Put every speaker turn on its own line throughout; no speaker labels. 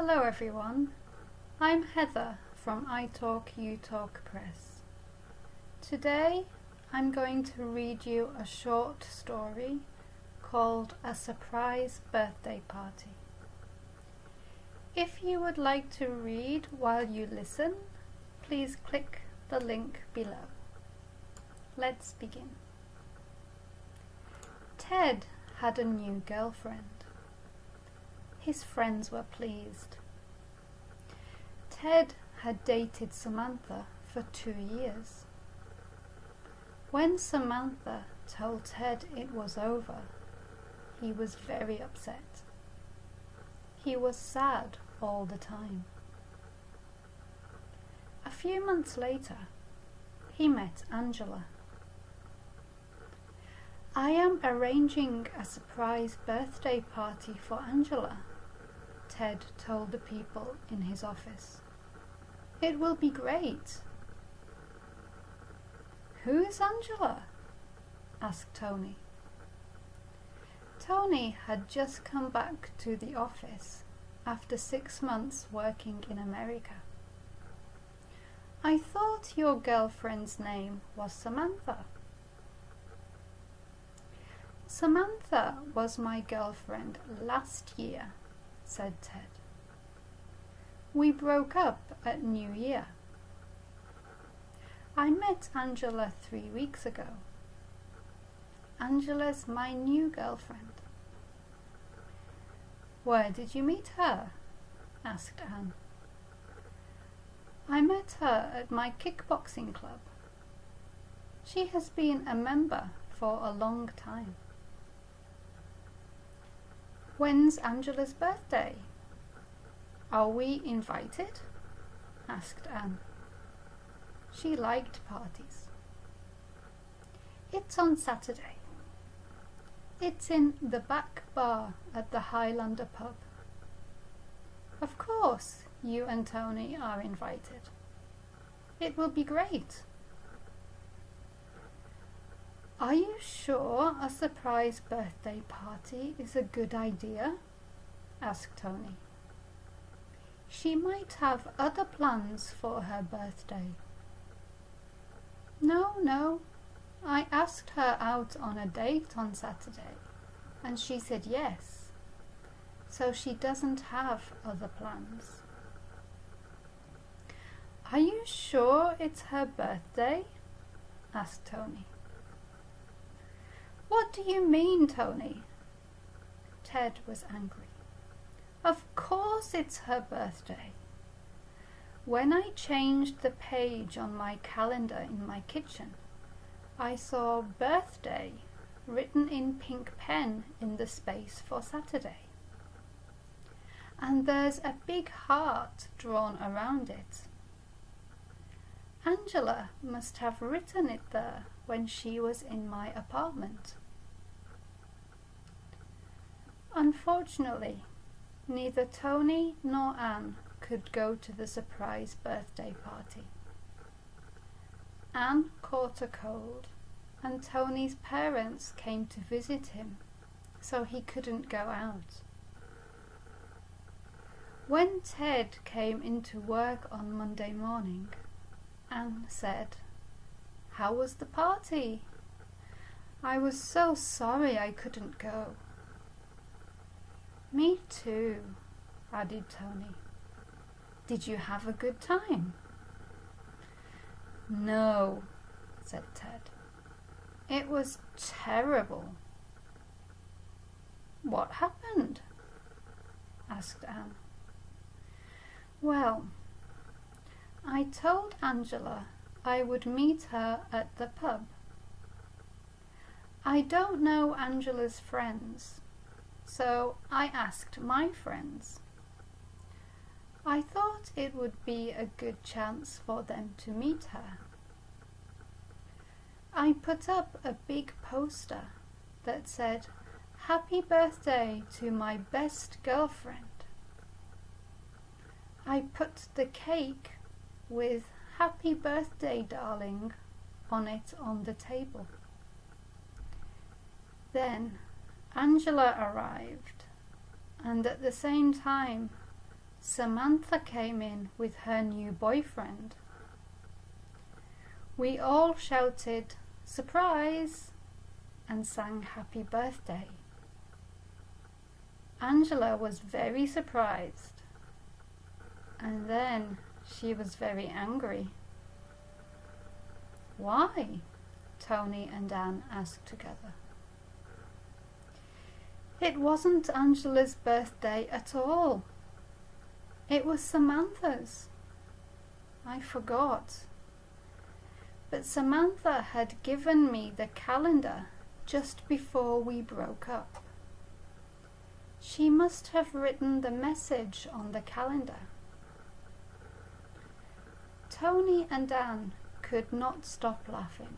Hello everyone, I'm Heather from I Talk You Talk Press. Today I'm going to read you a short story called A Surprise Birthday Party. If you would like to read while you listen, please click the link below. Let's begin. Ted had a new girlfriend. His friends were pleased. Ted had dated Samantha for two years. When Samantha told Ted it was over, he was very upset. He was sad all the time. A few months later, he met Angela. I am arranging a surprise birthday party for Angela, Ted told the people in his office. It will be great. Who is Angela? asked Tony. Tony had just come back to the office after six months working in America. I thought your girlfriend's name was Samantha. Samantha was my girlfriend last year, said Ted. We broke up at New Year. I met Angela three weeks ago. Angela's my new girlfriend. Where did you meet her? asked Anne. I met her at my kickboxing club. She has been a member for a long time. When's Angela's birthday? Are we invited? asked Anne. She liked parties. It's on Saturday. It's in the back bar at the Highlander pub. Of course, you and Tony are invited. It will be great. Are you sure a surprise birthday party is a good idea? asked Tony. She might have other plans for her birthday. No, no. I asked her out on a date on Saturday and she said yes. So she doesn't have other plans. Are you sure it's her birthday? asked Tony. What do you mean, Tony? Ted was angry. Of course it's her birthday. When I changed the page on my calendar in my kitchen, I saw birthday written in pink pen in the space for Saturday. And there's a big heart drawn around it. Angela must have written it there when she was in my apartment. Unfortunately, neither Tony nor Anne could go to the surprise birthday party. Anne caught a cold and Tony's parents came to visit him, so he couldn't go out. When Ted came into work on Monday morning, Anne said, How was the party? I was so sorry I couldn't go. Me too, added Tony. Did you have a good time? No, said Ted. It was terrible. What happened? asked Anne. Well, I told Angela I would meet her at the pub. I don't know Angela's friends, so I asked my friends. I thought it would be a good chance for them to meet her. I put up a big poster that said, Happy birthday to my best girlfriend. I put the cake with Happy birthday, darling on it on the table. Then Angela arrived, and at the same time Samantha came in with her new boyfriend. We all shouted, Surprise! and sang Happy Birthday. Angela was very surprised, and then she was very angry. Why? Tony and Anne asked together. It wasn't Angela's birthday at all. It was Samantha's. I forgot. But Samantha had given me the calendar just before we broke up. She must have written the message on the calendar. Tony and Anne could not stop laughing.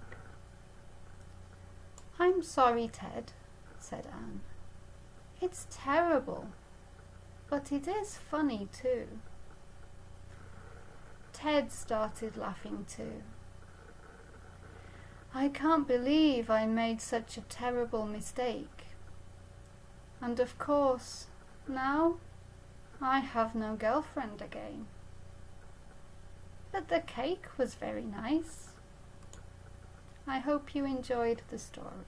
I'm sorry, Ted, said Anne. It's terrible, but it is funny too. Ted started laughing too. I can't believe I made such a terrible mistake. And of course, now I have no girlfriend again. But the cake was very nice. I hope you enjoyed the story.